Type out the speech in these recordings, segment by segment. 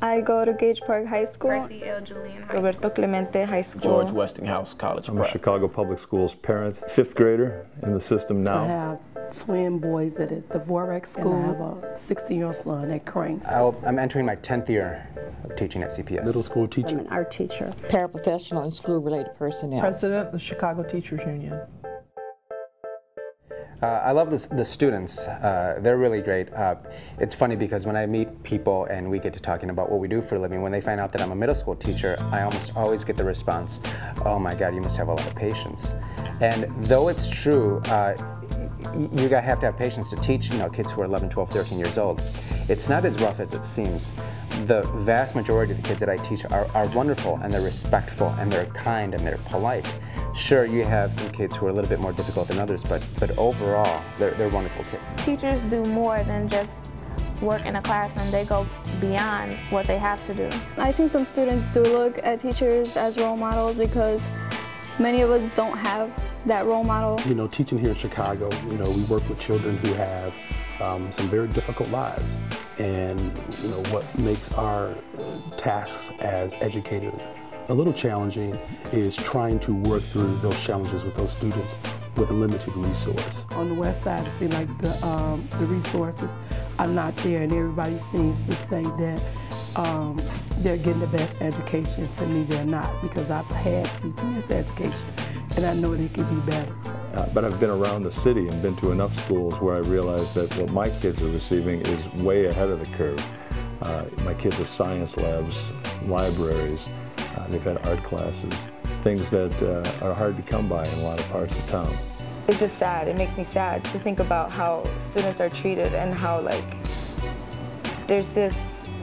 I go to Gage Park High School. Percy L. Julian High Roberto Clemente High School. George Westinghouse College I'm a Chicago Public Schools parent, fifth grader in the system now. I have twin boys at the Vorex School. And I have a 16-year-old son at Crane School. I'll, I'm entering my 10th year of teaching at CPS. Middle school teacher. I'm an art teacher. paraprofessional and school-related personnel. President of the Chicago Teachers Union. Uh, I love this, the students. Uh, they're really great. Uh, it's funny because when I meet people and we get to talking about what we do for a living, when they find out that I'm a middle school teacher, I almost always get the response, oh my God, you must have a lot of patience. And though it's true, uh, you have to have patience to teach you know, kids who are 11, 12, 13 years old. It's not as rough as it seems. The vast majority of the kids that I teach are, are wonderful and they're respectful and they're kind and they're polite. Sure, you have some kids who are a little bit more difficult than others, but, but overall, they're, they're wonderful kids. Teachers do more than just work in a classroom. They go beyond what they have to do. I think some students do look at teachers as role models because many of us don't have that role model. You know, teaching here in Chicago, you know, we work with children who have um, some very difficult lives. And, you know, what makes our tasks as educators a little challenging is trying to work through those challenges with those students with a limited resource. On the west side, I feel like the, um, the resources are not there, and everybody seems to say that um, they're getting the best education. To me, they're not, because I've had CPS education, and I know they could be better. Uh, but I've been around the city and been to enough schools where I realize that what my kids are receiving is way ahead of the curve. Uh, my kids have science labs, libraries, they've had art classes, things that uh, are hard to come by in a lot of parts of town. It's just sad. It makes me sad to think about how students are treated and how like there's this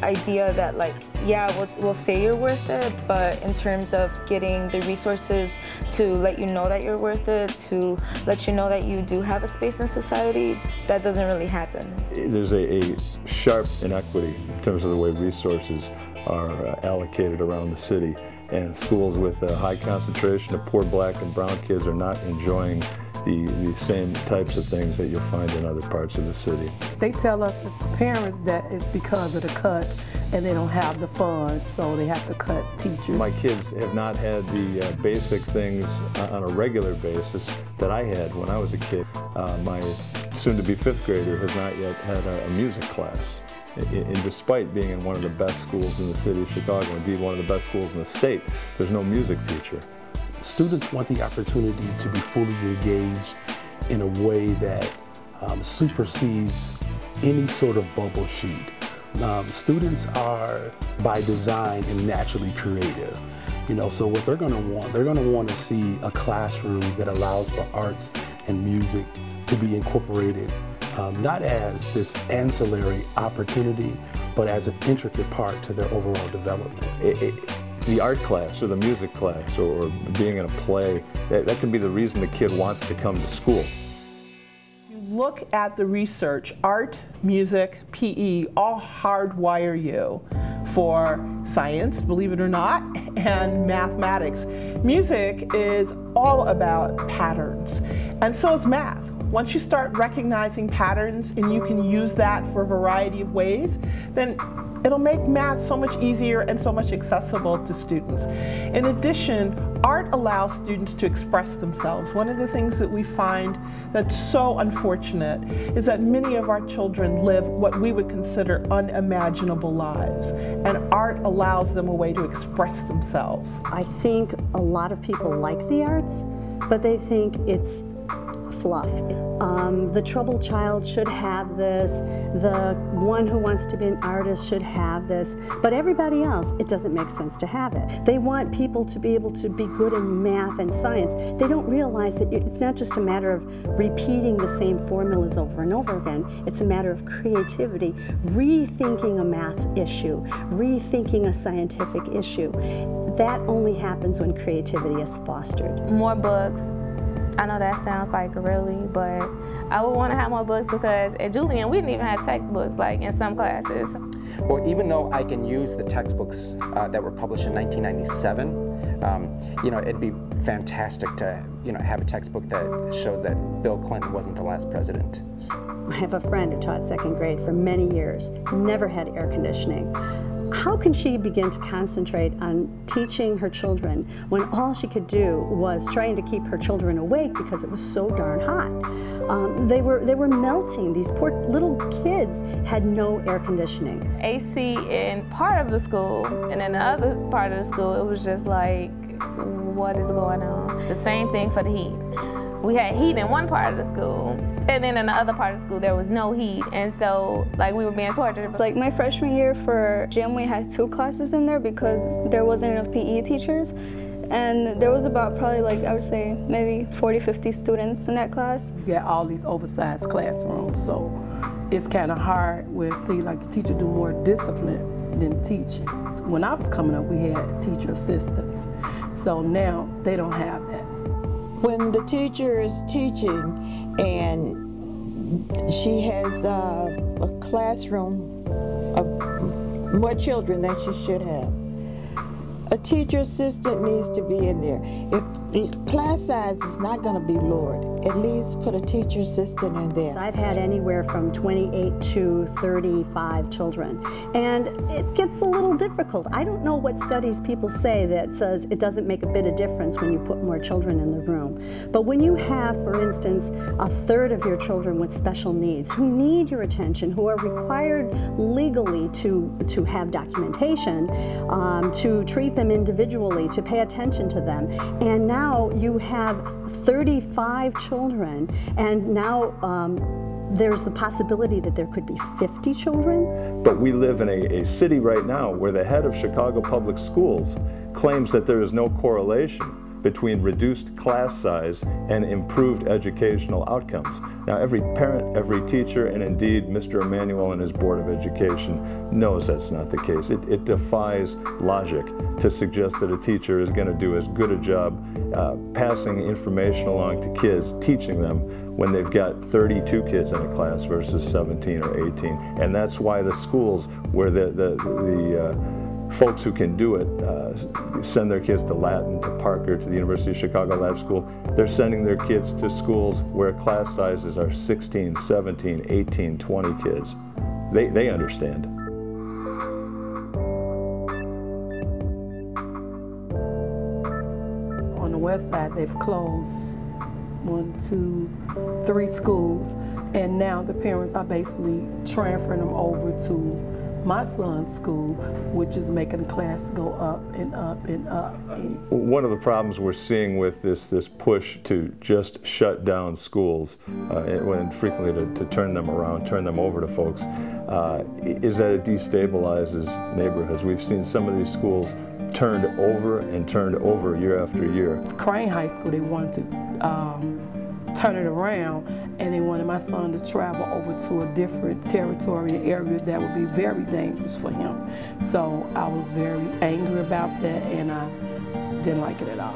idea that like yeah we'll, we'll say you're worth it but in terms of getting the resources to let you know that you're worth it to let you know that you do have a space in society that doesn't really happen There's a, a sharp inequity in terms of the way resources are uh, allocated around the city and schools with a high concentration of poor black and brown kids are not enjoying the, the same types of things that you'll find in other parts of the city. They tell us as the parents that it's because of the cuts, and they don't have the funds, so they have to cut teachers. My kids have not had the uh, basic things uh, on a regular basis that I had when I was a kid. Uh, my soon-to-be fifth grader has not yet had a, a music class. And despite being in one of the best schools in the city of Chicago, indeed one of the best schools in the state, there's no music teacher. Students want the opportunity to be fully engaged in a way that um, supersedes any sort of bubble sheet. Um, students are by design and naturally creative. You know, so what they're gonna want, they're gonna want to see a classroom that allows for arts and music to be incorporated, um, not as this ancillary opportunity, but as an intricate part to their overall development. It- it- the art class or the music class or, or being in a play, that, that can be the reason the kid wants to come to school. You look at the research, art, music, PE, all hardwire you for science, believe it or not, and mathematics. Music is all about patterns, and so is math. Once you start recognizing patterns and you can use that for a variety of ways, then it'll make math so much easier and so much accessible to students. In addition, art allows students to express themselves. One of the things that we find that's so unfortunate is that many of our children live what we would consider unimaginable lives, and art allows them a way to express themselves. I think a lot of people like the arts, but they think it's fluff. Um, the troubled child should have this, the one who wants to be an artist should have this, but everybody else, it doesn't make sense to have it. They want people to be able to be good in math and science. They don't realize that it's not just a matter of repeating the same formulas over and over again, it's a matter of creativity, rethinking a math issue, rethinking a scientific issue. That only happens when creativity is fostered. More books. I know that sounds like really, but I would want to have more books because at Julian we didn't even have textbooks like in some classes. Well, even though I can use the textbooks uh, that were published in 1997, um, you know, it'd be fantastic to, you know, have a textbook that shows that Bill Clinton wasn't the last president. I have a friend who taught second grade for many years, never had air conditioning. How can she begin to concentrate on teaching her children when all she could do was trying to keep her children awake because it was so darn hot? Um, they were they were melting. These poor little kids had no air conditioning. AC in part of the school, and in the other part of the school, it was just like, what is going on? The same thing for the heat. We had heat in one part of the school, and then in the other part of school, there was no heat. And so, like, we were being tortured. It's like my freshman year for gym, we had two classes in there because there wasn't enough PE teachers. And there was about probably like, I would say, maybe 40, 50 students in that class. You get all these oversized classrooms, so it's kind of hard where see like the teacher do more discipline than teaching. When I was coming up, we had teacher assistants. So now they don't have that. When the teacher is teaching and she has uh, a classroom of more children than she should have, a teacher assistant needs to be in there. If class size is not going to be lowered, at least put a teacher assistant in there. I've had anywhere from 28 to 35 children, and it gets a little difficult. I don't know what studies people say that says it doesn't make a bit of difference when you put more children in the room. But when you have, for instance, a third of your children with special needs who need your attention, who are required legally to, to have documentation, um, to treat them individually, to pay attention to them, and now you have 35 children, and now um, there's the possibility that there could be 50 children. But we live in a, a city right now where the head of Chicago Public Schools claims that there is no correlation between reduced class size and improved educational outcomes. Now, every parent, every teacher, and indeed Mr. Emanuel and his Board of Education knows that's not the case. It, it defies logic to suggest that a teacher is going to do as good a job uh, passing information along to kids, teaching them, when they've got 32 kids in a class versus 17 or 18. And that's why the schools where the, the, the uh, folks who can do it uh, send their kids to Latin, to Parker, to the University of Chicago Lab School. They're sending their kids to schools where class sizes are 16, 17, 18, 20 kids. They, they understand. On the west side, they've closed one, two, three schools, and now the parents are basically transferring them over to my son's school, which is making the class go up and up and up. One of the problems we're seeing with this this push to just shut down schools, uh, and frequently to, to, turn them around, turn them over to folks, uh, is that it destabilizes neighborhoods. We've seen some of these schools turned over and turned over year after year. Crane High School, they wanted to um, turn it around and they wanted my son to travel over to a different territory area that would be very dangerous for him. So I was very angry about that and I didn't like it at all.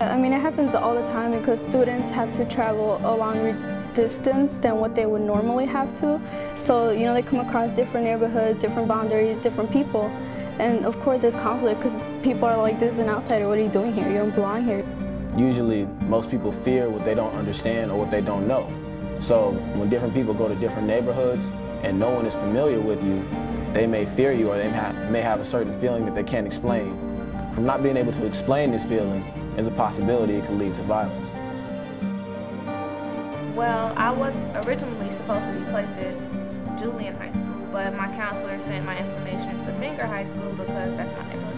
I mean, it happens all the time because students have to travel a longer distance than what they would normally have to. So, you know, they come across different neighborhoods, different boundaries, different people. And of course there's conflict because people are like, this is an outsider, what are you doing here? You don't belong here. Usually, most people fear what they don't understand or what they don't know. So when different people go to different neighborhoods and no one is familiar with you, they may fear you or they may have a certain feeling that they can't explain. From not being able to explain this feeling is a possibility it could lead to violence. Well, I was originally supposed to be placed at Julian High School, but my counselor sent my information to Fenger High School because that's my neighborhood.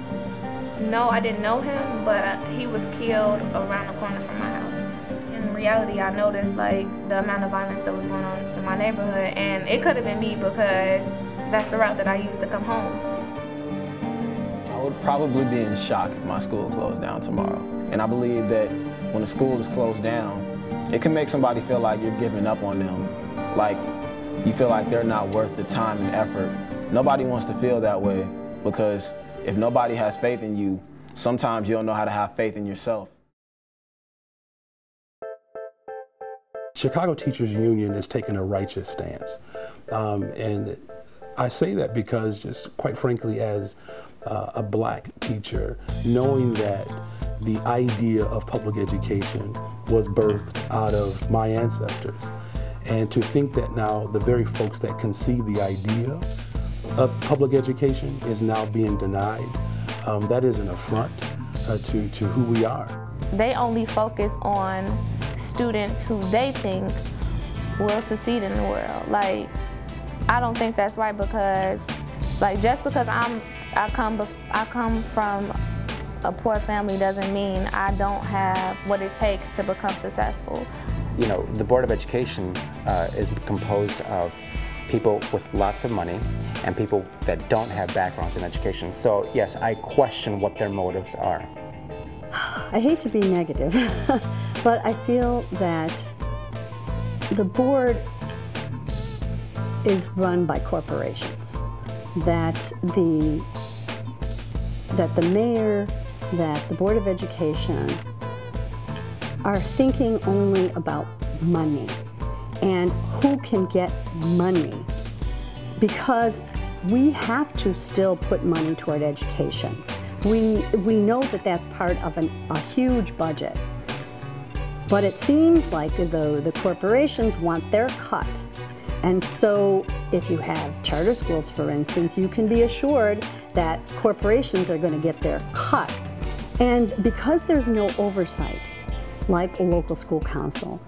No, I didn't know him, but he was killed around the corner from my house. In reality, I noticed like the amount of violence that was going on in my neighborhood, and it could have been me because that's the route that I used to come home. I would probably be in shock if my school closed down tomorrow. And I believe that when a school is closed down, it can make somebody feel like you're giving up on them. Like you feel like they're not worth the time and effort. Nobody wants to feel that way because if nobody has faith in you, sometimes you don't know how to have faith in yourself. Chicago Teachers Union is taking a righteous stance. Um, and I say that because, just quite frankly, as uh, a black teacher, knowing that the idea of public education was birthed out of my ancestors, and to think that now the very folks that conceived the idea of public education is now being denied. Um, that is an affront uh, to, to who we are. They only focus on students who they think will succeed in the world. Like, I don't think that's right because, like, just because I'm, I come, I come from a poor family doesn't mean I don't have what it takes to become successful. You know, the Board of Education uh, is composed of people with lots of money and people that don't have backgrounds in education. So yes, I question what their motives are. I hate to be negative, but I feel that the board is run by corporations. That the that the mayor, that the Board of Education are thinking only about money and who can get money because we have to still put money toward education. We, we know that that's part of an, a huge budget. But it seems like the, the corporations want their cut. And so if you have charter schools, for instance, you can be assured that corporations are going to get their cut. And because there's no oversight, like a local school council,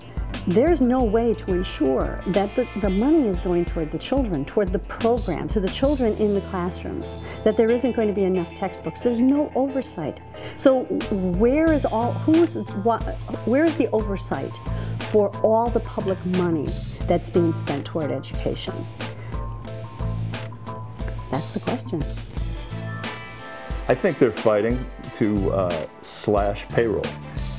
there's no way to ensure that the, the money is going toward the children, toward the program, to the children in the classrooms, that there isn't going to be enough textbooks. There's no oversight. So where is all, who's, what, where is the oversight for all the public money that's being spent toward education? That's the question. I think they're fighting to uh, slash payroll.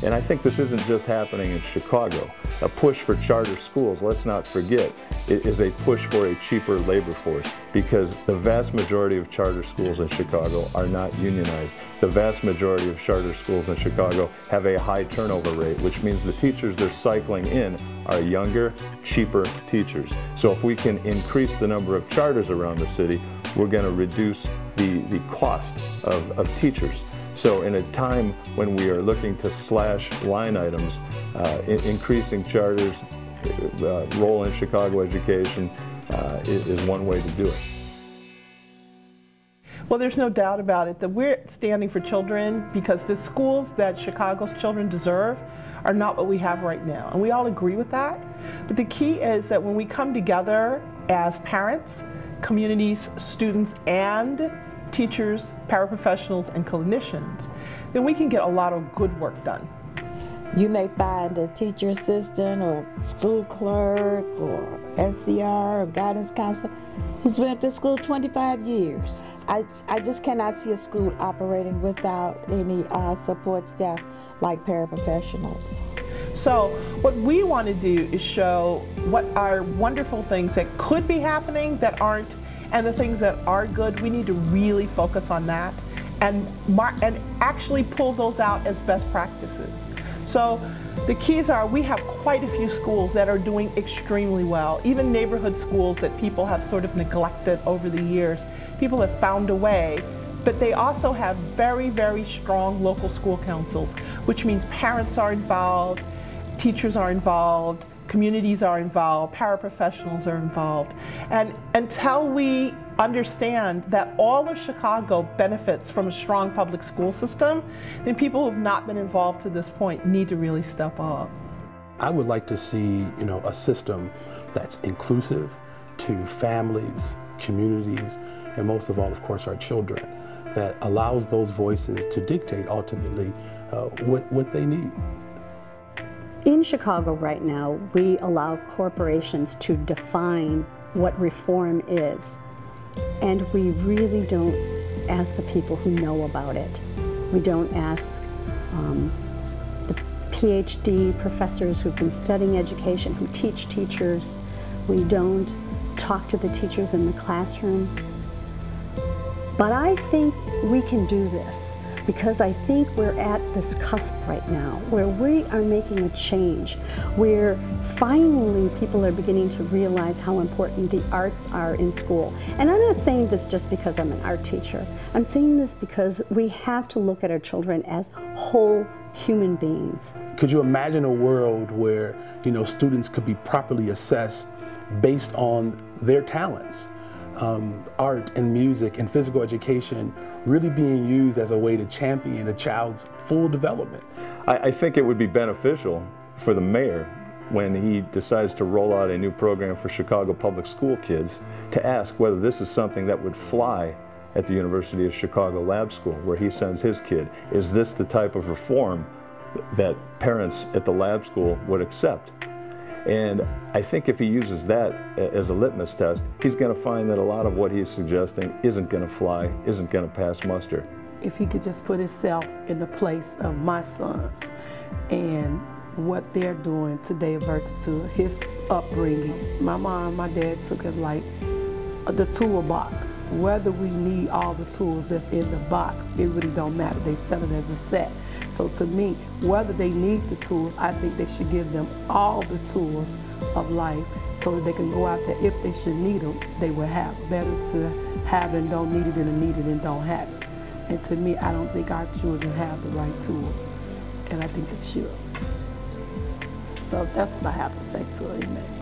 And I think this isn't just happening in Chicago. A push for charter schools, let's not forget, is a push for a cheaper labor force because the vast majority of charter schools in Chicago are not unionized. The vast majority of charter schools in Chicago have a high turnover rate, which means the teachers they're cycling in are younger, cheaper teachers. So if we can increase the number of charters around the city, we're going to reduce the, the cost of, of teachers. So in a time when we are looking to slash line items, uh, in, increasing charters, uh, role in Chicago education uh, is, is one way to do it. Well, there's no doubt about it that we're standing for children because the schools that Chicago's children deserve are not what we have right now. And we all agree with that. But the key is that when we come together as parents, communities, students, and teachers, paraprofessionals, and clinicians, then we can get a lot of good work done. You may find a teacher assistant or school clerk or SCR or guidance counselor who's been at this school 25 years. I, I just cannot see a school operating without any uh, support staff like paraprofessionals. So what we want to do is show what are wonderful things that could be happening that aren't and the things that are good, we need to really focus on that and, and actually pull those out as best practices. So the keys are we have quite a few schools that are doing extremely well, even neighborhood schools that people have sort of neglected over the years. People have found a way, but they also have very, very strong local school councils, which means parents are involved, teachers are involved, communities are involved, paraprofessionals are involved. And until we understand that all of Chicago benefits from a strong public school system, then people who have not been involved to this point need to really step up. I would like to see, you know, a system that's inclusive to families, communities, and most of all, of course, our children, that allows those voices to dictate ultimately uh, what, what they need. In Chicago right now, we allow corporations to define what reform is, and we really don't ask the people who know about it. We don't ask um, the PhD professors who've been studying education, who teach teachers. We don't talk to the teachers in the classroom. But I think we can do this because I think we're at this cusp right now where we are making a change, where finally people are beginning to realize how important the arts are in school. And I'm not saying this just because I'm an art teacher. I'm saying this because we have to look at our children as whole human beings. Could you imagine a world where, you know, students could be properly assessed based on their talents? Um, art and music and physical education really being used as a way to champion a child's full development. I, I think it would be beneficial for the mayor when he decides to roll out a new program for Chicago public school kids to ask whether this is something that would fly at the University of Chicago Lab School where he sends his kid. Is this the type of reform that parents at the lab school would accept? And I think if he uses that uh, as a litmus test, he's going to find that a lot of what he's suggesting isn't going to fly, isn't going to pass muster. If he could just put himself in the place of my sons and what they're doing today versus to his upbringing. My mom, my dad took it like the toolbox. Whether we need all the tools that's in the box, it really don't matter. They sell it as a set. So to me, whether they need the tools, I think they should give them all the tools of life so that they can go out there. If they should need them, they will have. Better to have and don't need it than to need it and don't have it. And to me, I don't think our children have the right tools. And I think they should. So that's what I have to say to. Amen.